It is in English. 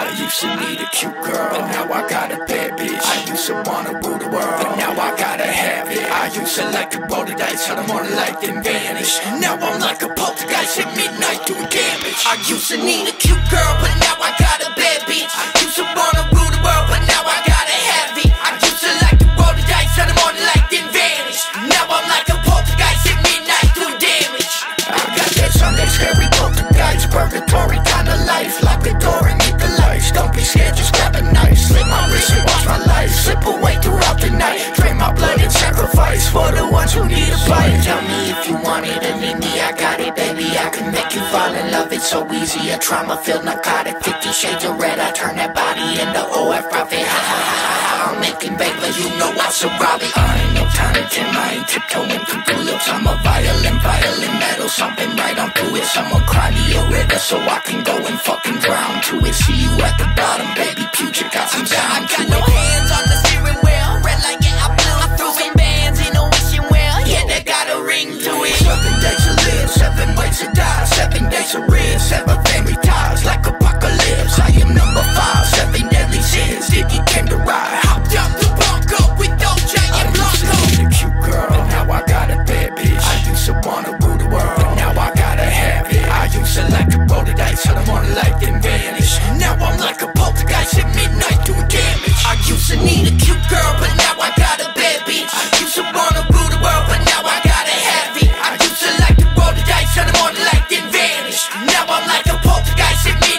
I used to need a cute girl, but now I got a bad bitch. I used to wanna rule the world, but now I gotta have it. I used to like to roll the dice, how the morning light then vanish. Now I'm like a poltergeist at midnight doing damage. I used to need a cute girl, but now I got a bad bitch. I used to wanna fall in love. It's so easy, a trauma-filled narcotic. Fifty shades of red, I turn that body into OF profit. Ha ha ha ha. I'm making Baylor, you know I survive it. I ain't no tiny Tim, I ain't tiptoeing through tulips. I'm a violin, violin metal, something right on through it. Someone cry me a river so I can go and fucking drown to it. See you at the bottom, baby. Got shit